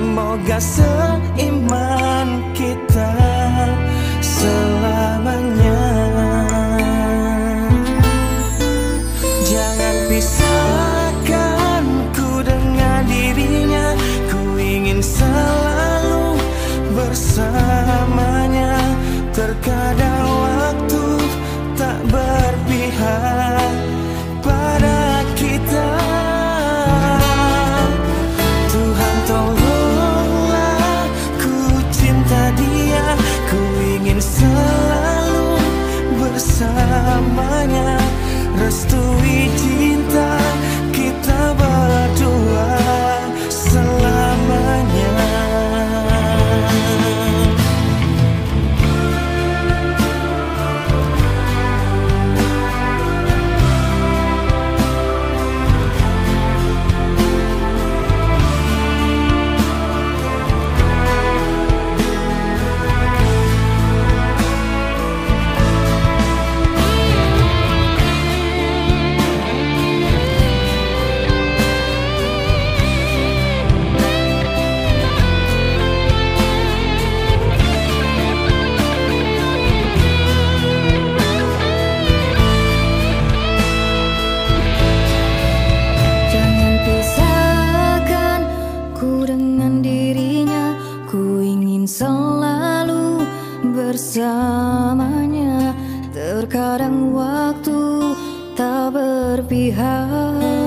Semoga seiman waktu tak berpihak.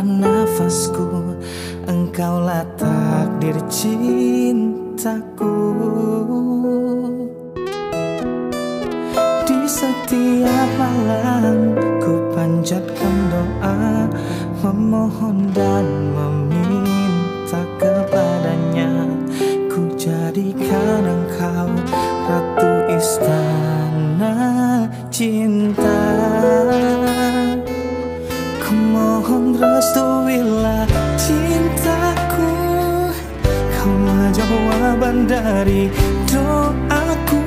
dalam nafasku Engkaulah takdir cintaku. Di setiap malam ku panjatkan doa Memohon dan meminta kepadanya. Ku jadikan engkau ratu istana cinta. jawaban dari doaku.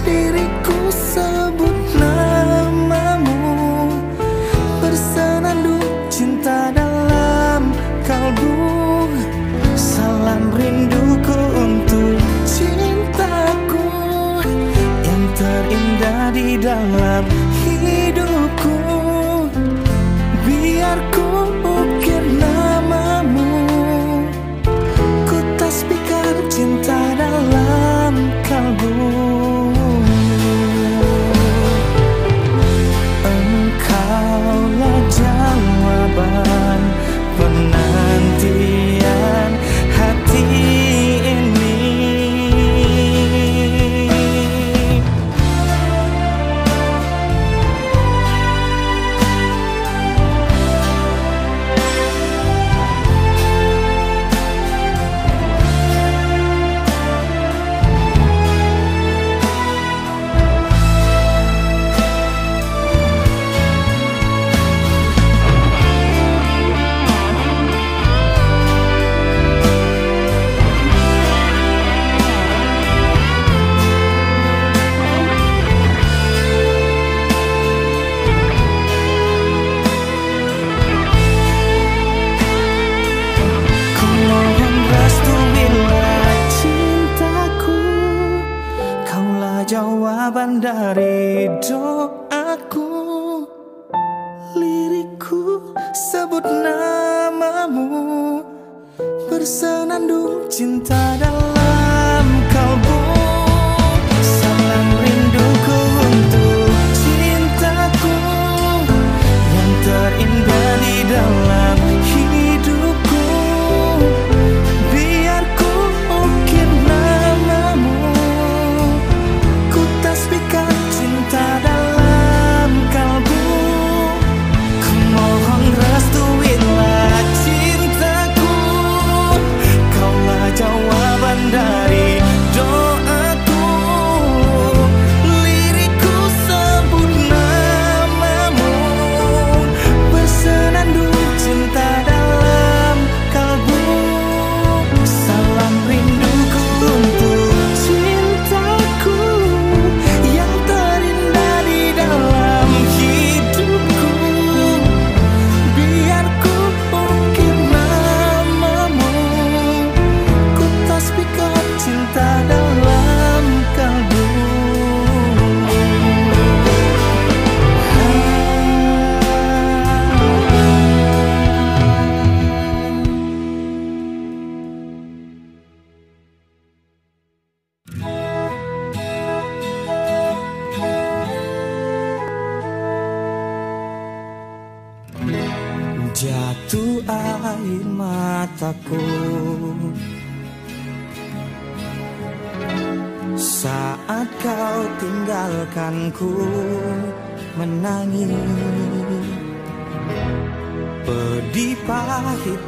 Diriku sebut namamu. Bersenandung cinta dalam kalbu. Salam rinduku untuk cintaku Yang terindah di dalam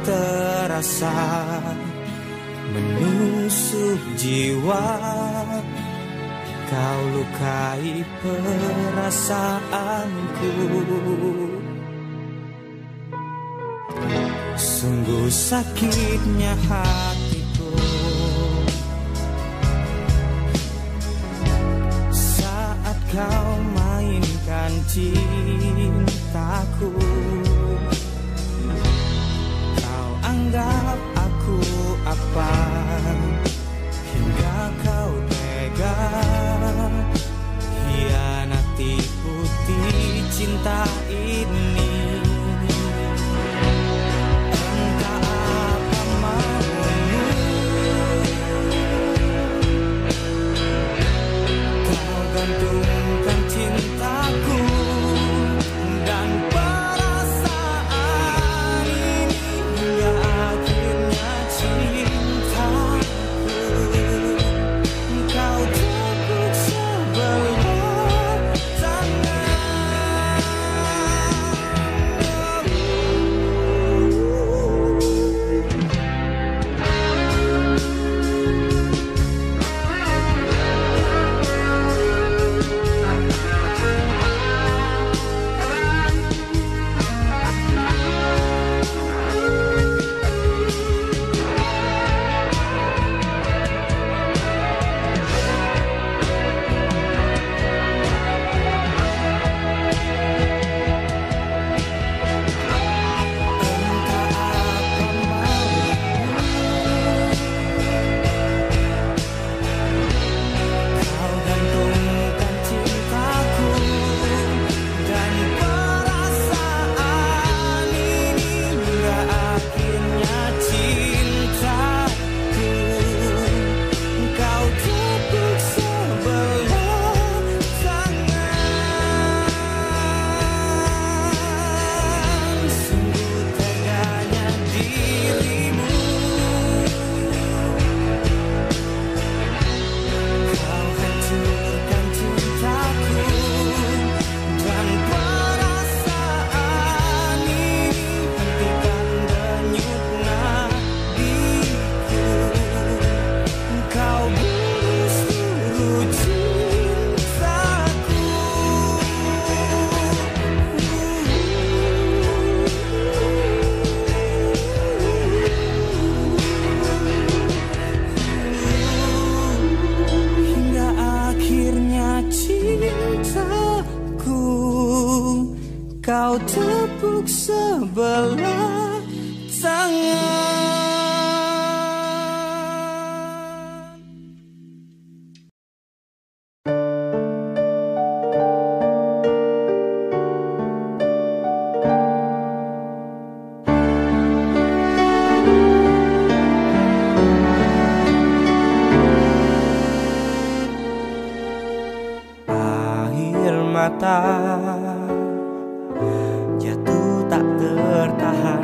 terasa menusuk jiwa. Kau lukai perasaanku. Sungguh sakitnya hatiku. Saat kau mainkan cintaku. anggap aku apa Hingga kau tega. Hianati putih cinta ini. Mata. Jatuh tak tertahan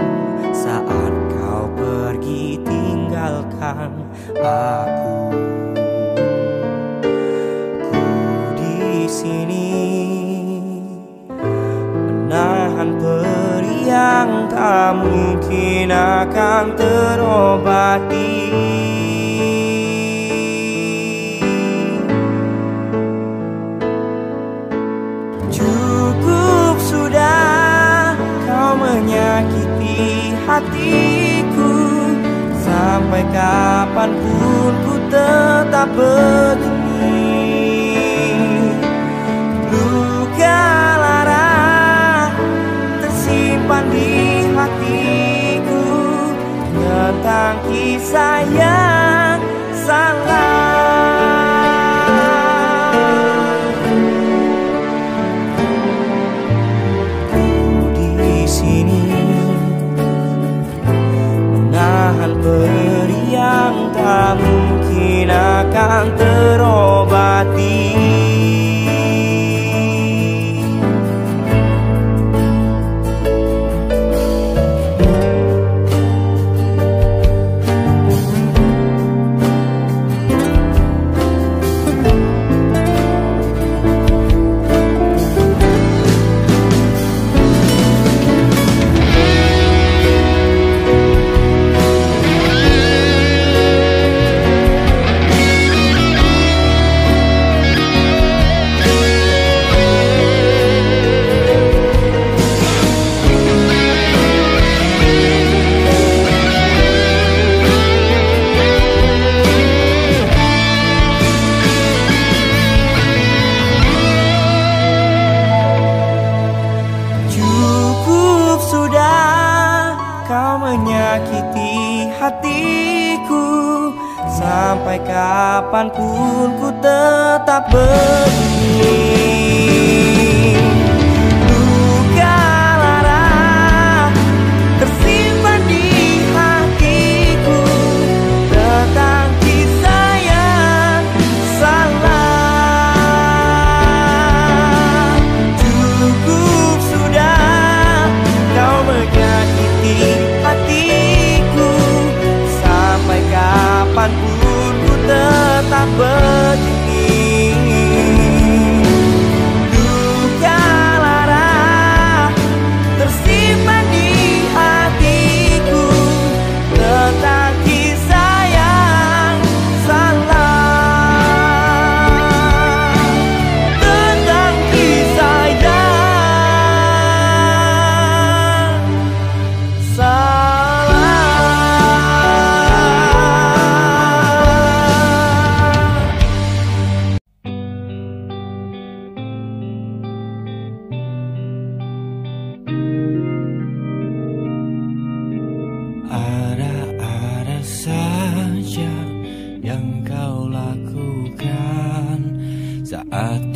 saat kau pergi tinggalkan aku. Ku di sini menahan peri yang tak mungkin akan terobati hatiku Sampai kapan pun ku tetap begini Luka lara tersimpan di hatiku Tentang kisah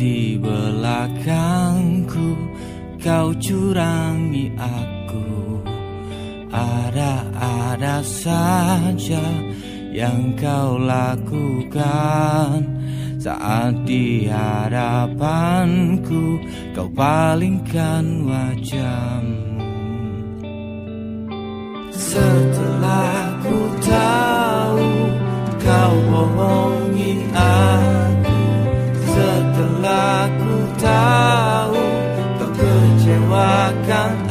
di belakangku kau curangi aku. Ada-ada saja yang kau lakukan. Saat di hadapanku kau palingkan wajahmu. Setelah ku tahu kau bohongi aku Setelah ku tahu kau kecewakan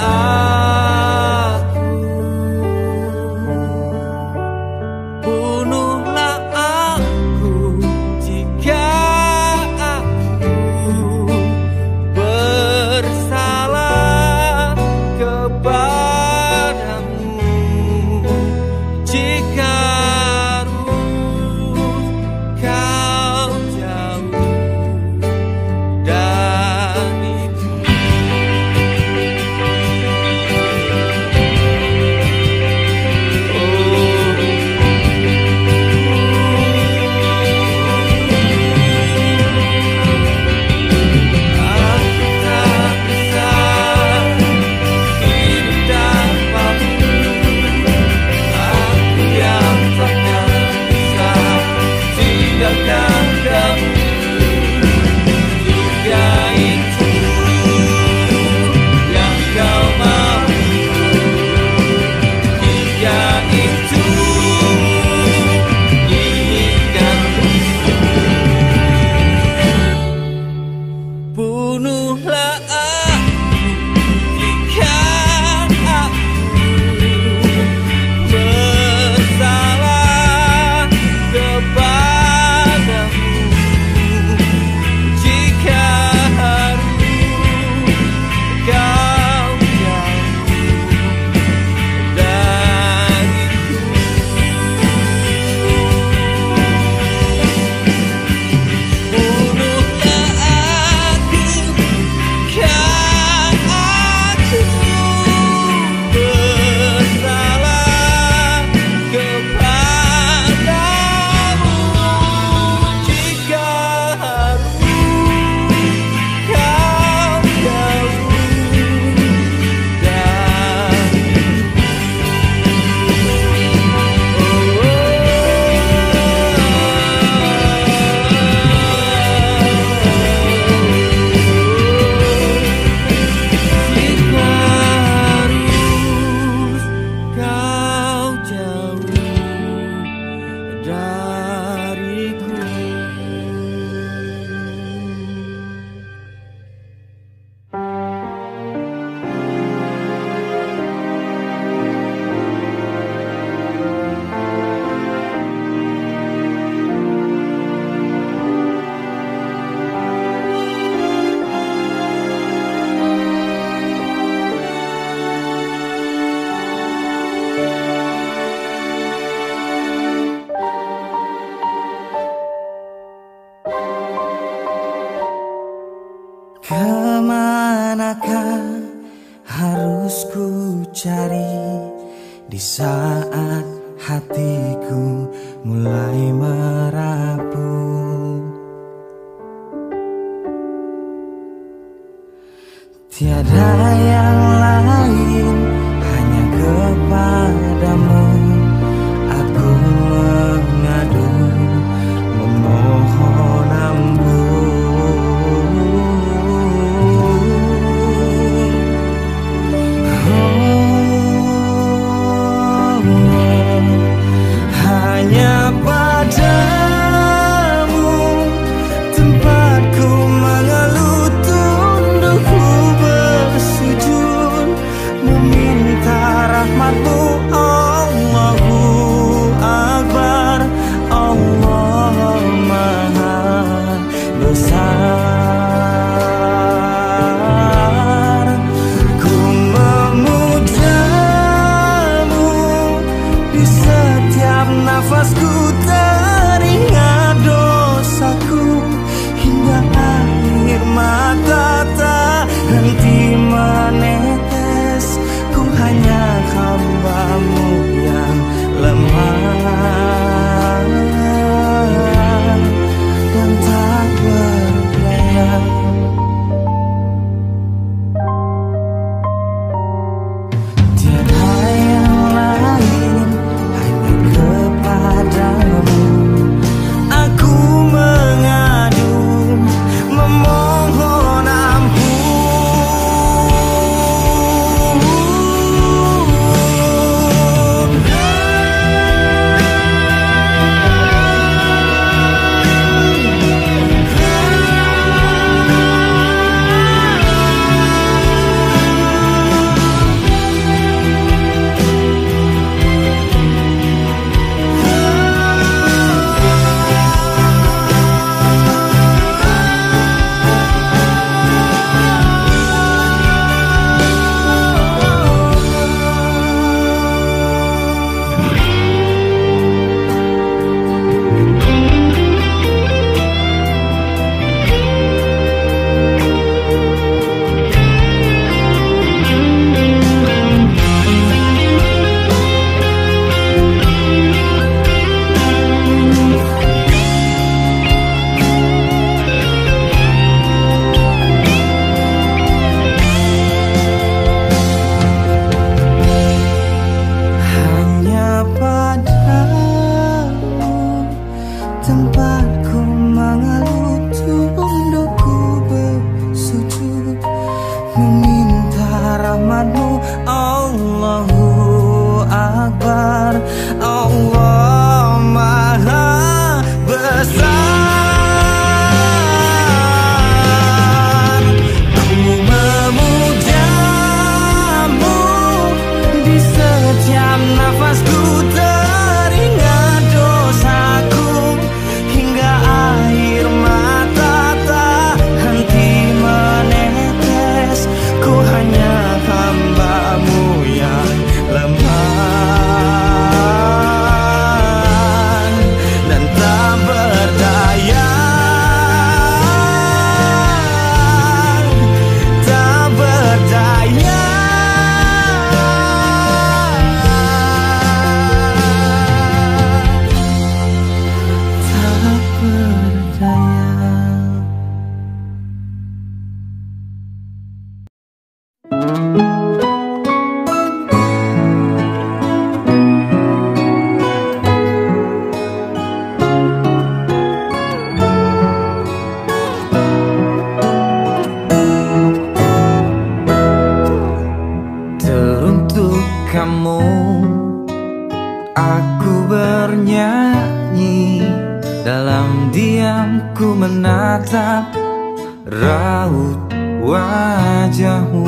raut wajahmu.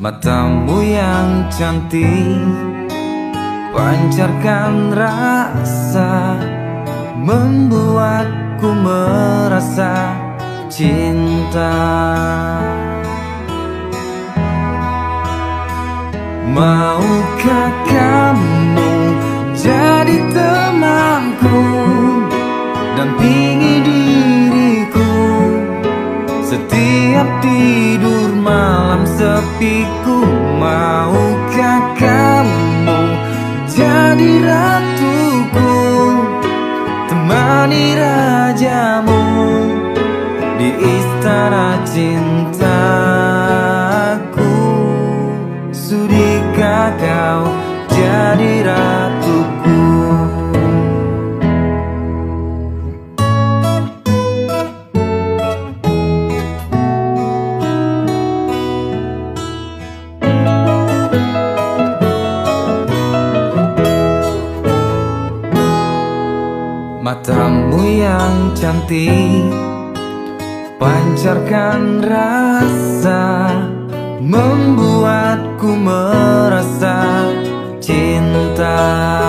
Matamu yang cantik Pancarkan rasa Membuatku merasa cinta. Maukah kamu jadi temanku? Dan Dampingi di setiap tidur malam sepiku Maukah kamu jadi ratuku? Temani rajamu di istana cintaku. Sudikah kau jadi ratuku? nanti Pancarkan rasa Membuatku merasa cinta.